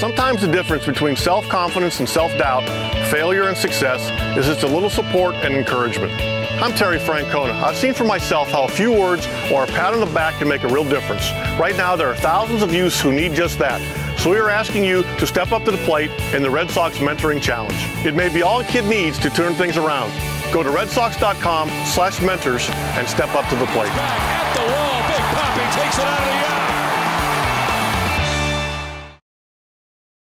Sometimes the difference between self confidence and self doubt, failure and success, is just a little support and encouragement. I'm Terry Francona. I've seen for myself how a few words or a pat on the back can make a real difference. Right now, there are thousands of youths who need just that. So we are asking you to step up to the plate in the Red Sox Mentoring Challenge. It may be all a kid needs to turn things around. Go to redsox.com slash mentors and step up to the plate.